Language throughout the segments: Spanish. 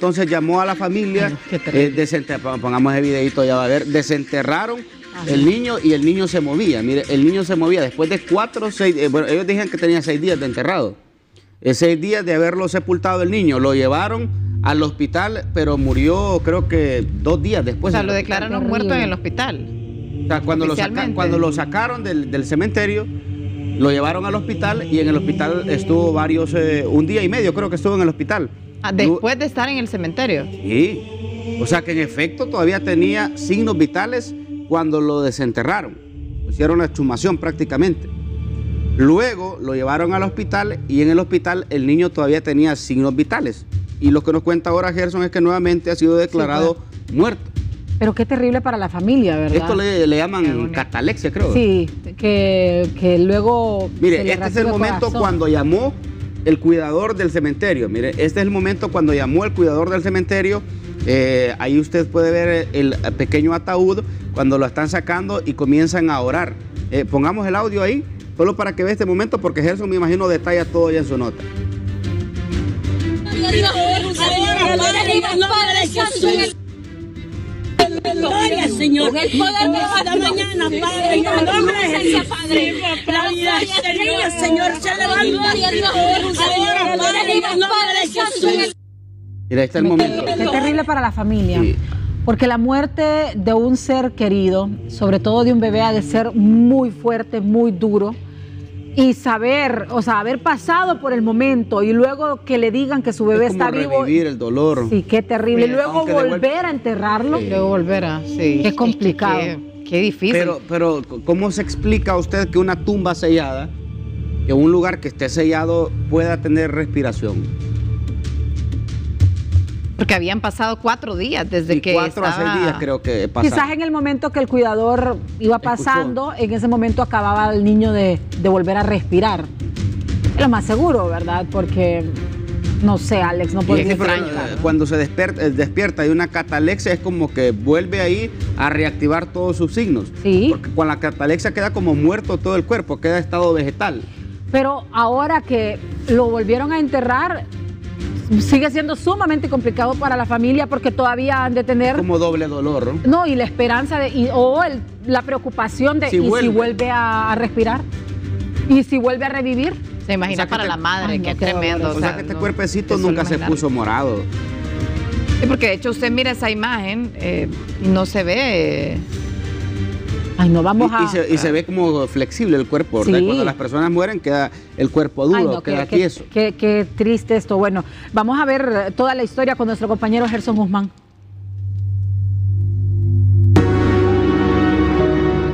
entonces llamó a la familia, eh, pongamos el videito, ya va a ver, desenterraron el niño y el niño se movía. Mire, el niño se movía después de cuatro o seis, eh, bueno, ellos dijeron que tenía seis días de enterrado. Eh, seis días de haberlo sepultado el niño. Lo llevaron al hospital, pero murió creo que dos días después. O sea, lo declararon muerto en el hospital. O sea, cuando, lo, cuando lo sacaron del, cementerio, lo llevaron al hospital y en el hospital estuvo varios, eh, un día y medio creo que estuvo en el hospital. Ah, después de estar en el cementerio. Sí. O sea que en efecto todavía tenía signos vitales cuando lo desenterraron. Hicieron la exhumación prácticamente. Luego lo llevaron al hospital y en el hospital el niño todavía tenía signos vitales. Y lo que nos cuenta ahora Gerson es que nuevamente ha sido declarado muerto. Pero qué terrible para la familia, ¿verdad? Esto le, llaman catalexia, creo. Sí, que, luego... Mire, este es el momento cuando llamó el cuidador del cementerio. Mire, este es el momento cuando llamó el cuidador del cementerio. Eh, ahí usted puede ver el pequeño ataúd cuando lo están sacando y comienzan a orar. Eh, pongamos el audio ahí, solo para que vea este momento, porque Gerson me imagino detalla todo ya en su nota. Gloria, Señor. El poder de esta mañana, Padre, en el nombre de Jesús, Padre. La vida de Señor, se levanta. Ahora, Padre, en el nombre de Jesús. Mira, este es el momento. Qué terrible para la familia. Porque la muerte de un ser querido, sobre todo de un bebé, ha de ser muy fuerte, muy duro. Y saber, o sea, haber pasado por el momento y luego que le digan que su bebé es como está vivo. Revivir el dolor. Sí, qué terrible. y luego volver a enterrarlo. Sí. Luego volver a, sí. Qué complicado. Qué, qué, difícil. Pero, pero, ¿cómo se explica a usted que una tumba sellada, que un lugar que esté sellado pueda tener respiración? Porque habían pasado cuatro días desde que. Cuatro a seis días creo que pasaron. Quizás en el momento que el cuidador iba pasando, en ese momento acababa el niño de, volver a respirar. Es lo más seguro, ¿verdad? Porque. No sé, Alex, no puedo decir. Cuando se despierta, eh, despierta de una catalexia es como que vuelve ahí a reactivar todos sus signos. Sí. Porque con la catalexia queda como muerto todo el cuerpo, queda estado vegetal. Pero ahora que lo volvieron a enterrar, sigue siendo sumamente complicado para la familia porque todavía han de tener... Como doble dolor. No, y la esperanza de, o la preocupación de, si ¿y vuelve? si vuelve a, respirar? ¿Y si vuelve a revivir? Se imagina para la madre, qué tremendo. O sea, que este cuerpecito nunca se puso morado. Sí, porque de hecho usted mira esa imagen eh, y no se ve... Ay, no vamos a... Y se, ve como flexible el cuerpo, Cuando las personas mueren queda el cuerpo duro, queda tieso. qué triste esto. Bueno, vamos a ver toda la historia con nuestro compañero Gerson Guzmán.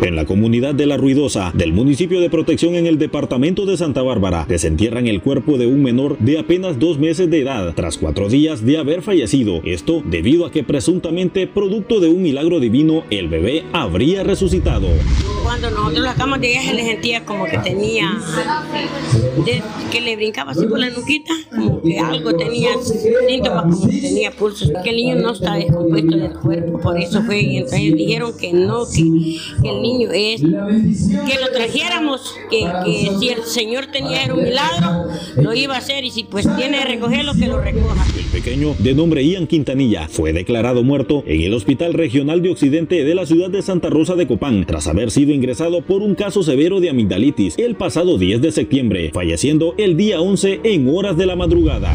En la comunidad de La Ruidosa, del municipio de protección en el departamento de Santa Bárbara, desentierran el cuerpo de un menor de apenas dos meses de edad, tras cuatro días de haber fallecido. Esto debido a que presuntamente, producto de un milagro divino, el bebé habría resucitado. Cuando nosotros lo sacamos de ella se le sentía como que tenía, que le brincaba así por la nuquita, como que algo tenía síntomas, como que tenía pulsos, que el niño no está descompuesto del cuerpo, por eso fue, y entonces dijeron que no, que el niño es que lo trajéramos, que, si el Señor tenía un milagro, lo iba a hacer y si pues tiene que recogerlo, que lo recoja. El pequeño, de nombre Ian Quintanilla, fue declarado muerto en el Hospital Regional de Occidente de la ciudad de Santa Rosa de Copán, tras haber sido ingresado por un caso severo de amigdalitis el pasado 10 de septiembre, falleciendo el día 11 en horas de la madrugada.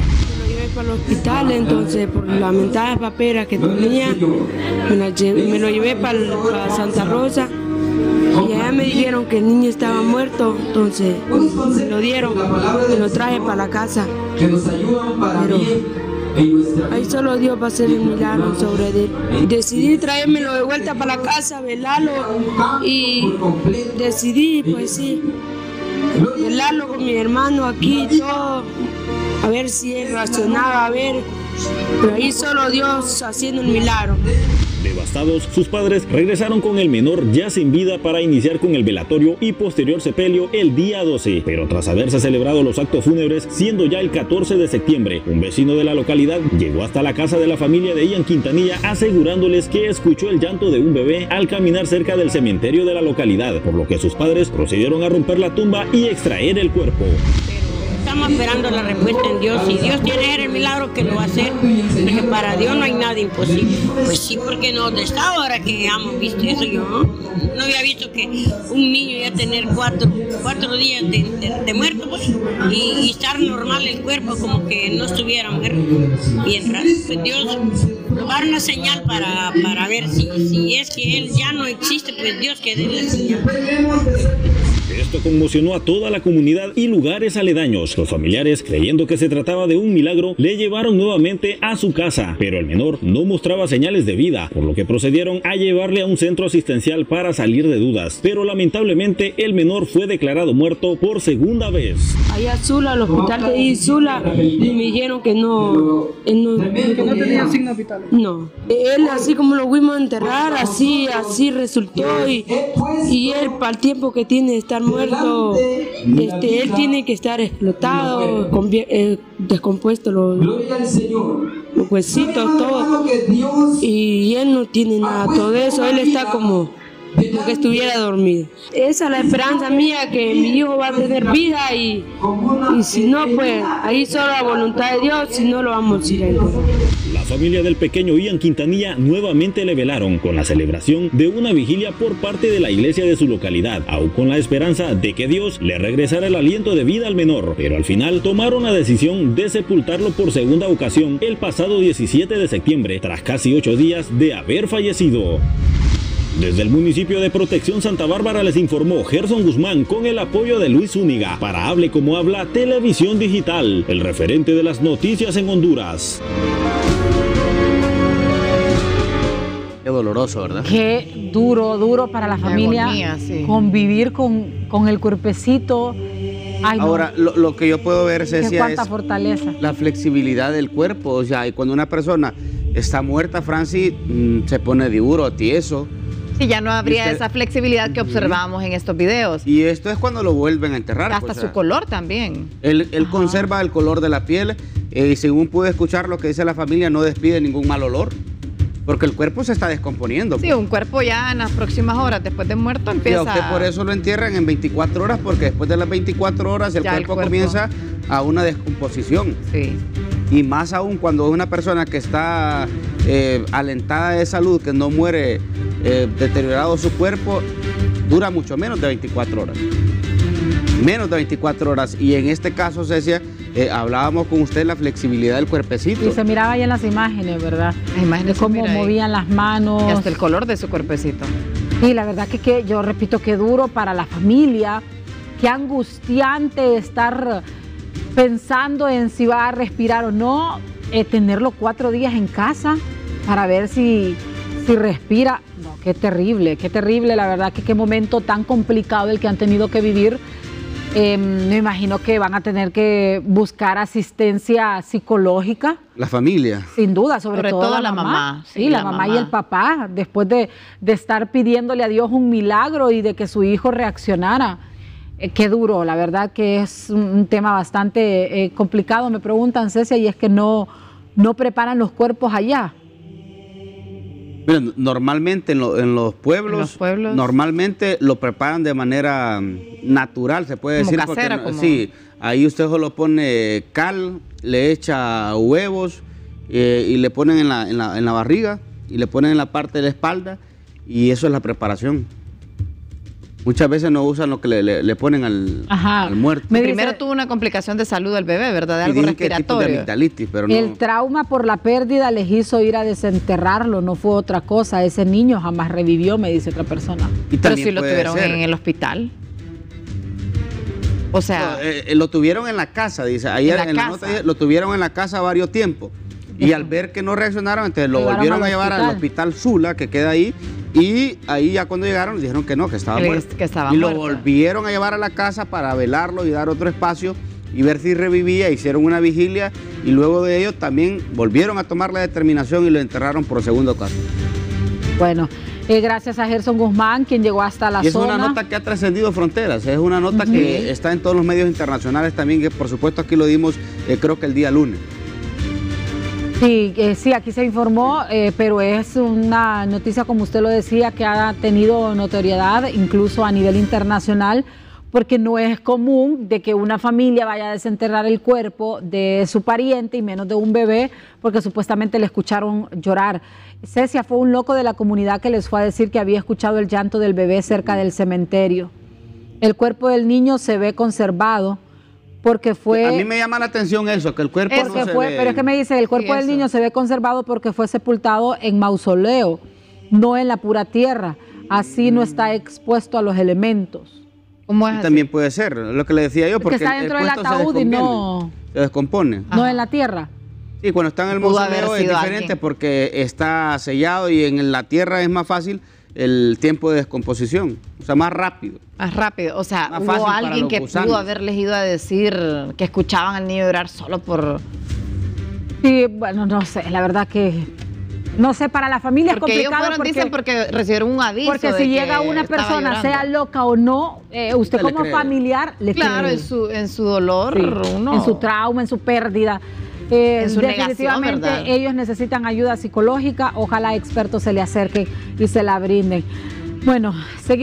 Para el hospital, entonces por la mentada papera que tenía, me, lo llevé para Santa Rosa y allá me dijeron que el niño estaba muerto, entonces me lo dieron, me lo traje para la casa. Pero ahí solo Dios va a hacer el milagro sobre él. Decidí traérmelo de vuelta para la casa, velarlo y decidí, pues sí, velarlo con mi hermano aquí, todo, a ver si él reaccionaba, a ver, pero ahí solo Dios haciendo el milagro. Devastados, sus padres regresaron con el menor ya sin vida para iniciar con el velatorio y posterior sepelio el día 12. Pero tras haberse celebrado los actos fúnebres, siendo ya el 14 de septiembre, un vecino de la localidad llegó hasta la casa de la familia de Ian Quintanilla asegurándoles que escuchó el llanto de un bebé al caminar cerca del cementerio de la localidad, por lo que sus padres procedieron a romper la tumba y extraer el cuerpo. Estamos esperando la respuesta en Dios. Si Dios tiene el milagro que lo va a hacer, porque para Dios no hay nada imposible. Pues sí, porque no, de esta hora que hemos visto eso, yo no, había visto que un niño iba a tener cuatro, cuatro días de, muerto pues, y, estar normal el cuerpo como que no estuviera muerto. Bien raro. Pues Dios va a una señal para, para ver si, si es que Él ya no existe, pues Dios que dé la señal. Esto conmocionó a toda la comunidad y lugares aledaños. Los familiares, creyendo que se trataba de un milagro, le llevaron nuevamente a su casa, pero el menor no mostraba señales de vida, por lo que procedieron a llevarle a un centro asistencial para salir de dudas. Pero lamentablemente el menor fue declarado muerto por segunda vez. Allá Zula, al hospital de Zula, me dijeron que no, él no, que no tenía signos vitales. No, él así como lo fuimos a enterrar, así, así resultó y, y él para el tiempo que tiene de estar muerto, este, él tiene que estar explotado, eh, descompuesto los, los huesitos, todo. Y él no tiene nada, todo eso, él está como como que estuviera dormido. Esa es la esperanza mía, que mi hijo va a tener vida y, y si no, pues ahí solo la voluntad de Dios, si no lo vamos a ir La familia del pequeño Ian Quintanilla nuevamente le velaron con la celebración de una vigilia por parte de la iglesia de su localidad, aún con la esperanza de que Dios le regresara el aliento de vida al menor, pero al final tomaron la decisión de sepultarlo por segunda ocasión el pasado 17 de septiembre, tras casi ocho días de haber fallecido. Desde el municipio de Protección Santa Bárbara les informó Gerson Guzmán con el apoyo de Luis Zúñiga para Hable como habla Televisión Digital, el referente de las noticias en Honduras. Qué doloroso, ¿verdad? Qué duro, duro para la familia convivir con, con, el cuerpecito. Ahora, lo, que yo puedo ver, Cecia, es fortaleza. la flexibilidad del cuerpo. O sea, y cuando una persona está muerta, Francis, mm, se pone duro, tieso y ya no habría esa flexibilidad que observamos en estos videos. Y esto es cuando lo vuelven a enterrar. Hasta pues, su color también. Él, conserva el color de la piel eh, y según pude escuchar lo que dice la familia, no despide ningún mal olor. Porque el cuerpo se está descomponiendo. Sí, un cuerpo ya en las próximas horas, después de muerto, empieza... Y usted por eso lo entierran en 24 horas, porque después de las 24 horas el, cuerpo, comienza a una descomposición. Sí. Y más aún cuando es una persona que está eh, alentada de salud, que no muere eh, deteriorado su cuerpo, dura mucho menos de 24 horas. Menos de 24 horas. Y en este caso, Cecia, eh, hablábamos con usted de la flexibilidad del cuerpecito. Y se miraba ahí en las imágenes, ¿verdad? Las imágenes. De cómo movían las manos. Y hasta el color de su cuerpecito. Y la verdad que, que yo repito que duro para la familia, qué angustiante estar pensando en si va a respirar o no, eh, tenerlo cuatro días en casa para ver si, si respira. No, qué terrible, qué terrible, la verdad que qué momento tan complicado el que han tenido que vivir. Em, me imagino que van a tener que buscar asistencia psicológica. La familia. Sin duda, sobre, todo, la, mamá. Sí, la, mamá, y el papá, después de, de, estar pidiéndole a Dios un milagro y de que su hijo reaccionara. Eh, qué duro, la verdad que es un, tema bastante eh, complicado. Me preguntan, Cecia, y es que no, no preparan los cuerpos allá normalmente en, los pueblos, normalmente lo preparan de manera natural, se puede decir. Sí, ahí usted solo pone cal, le echa huevos eh, y le ponen en la, en, la, en la barriga y le ponen en la parte de la espalda y eso es la preparación. Muchas veces no usan lo que le, ponen al, muerto. Primero tuvo una complicación de salud del bebé, ¿verdad? De algo respiratorio. pero no. El trauma por la pérdida les hizo ir a desenterrarlo, no fue otra cosa. Ese niño jamás revivió, me dice otra persona. pero si lo tuvieron en el hospital. O sea. Eh, eh, lo tuvieron en la casa, dice. Ahí en, la, nota lo tuvieron en la casa varios tiempos. Y al ver que no reaccionaron, entonces lo volvieron a llevar al hospital Zula, que queda ahí, y ahí ya cuando llegaron dijeron que no, que estaba muerto. y lo volvieron a llevar a la casa para velarlo y dar otro espacio y ver si revivía, hicieron una vigilia y luego de ello también volvieron a tomar la determinación y lo enterraron por segundo caso. Bueno, eh, gracias a Gerson Guzmán, quien llegó hasta la y es zona. Es una nota que ha trascendido fronteras, es una nota que está en todos los medios internacionales también, que por supuesto aquí lo dimos eh, creo que el día lunes. Sí, eh, sí, aquí se informó, eh, pero es una noticia, como usted lo decía, que ha tenido notoriedad incluso a nivel internacional porque no es común de que una familia vaya a desenterrar el cuerpo de su pariente y menos de un bebé, porque supuestamente le escucharon llorar. Cecia fue un loco de la comunidad que les fue a decir que había escuchado el llanto del bebé cerca del cementerio. El cuerpo del niño se ve conservado porque fue... A mí me llama la atención eso, que el cuerpo es no que se fue, ve. Pero es que me dice, el cuerpo del niño se ve conservado porque fue sepultado en mausoleo, no en la pura tierra. Así no está expuesto a los elementos. ¿Cómo es Y así? también puede ser, lo que le decía yo, que porque está dentro el del ataúd y no- Se descompone. No en la tierra. Sí, cuando está en el mausoleo es diferente alguien. porque está sellado y en la tierra es más fácil el tiempo de descomposición, o sea, más rápido. Más rápido. O sea, Más fácil hubo alguien que gusanos. pudo haberles ido a decir que escuchaban al niño llorar solo por. Sí, bueno, no sé, la verdad que no sé, para la familia Porque es ellos complicado fueron, porque, dicen, porque recibieron un aviso. porque de si que llega una persona, sea loca o no, eh, usted como familiar le Claro, cree. en su, en su dolor, Sí, uno. en su trauma, en su pérdida. Eh, negación, definitivamente ellos necesitan ayuda psicológica, ojalá expertos se le acerquen y se la brinden. Bueno, seguimos.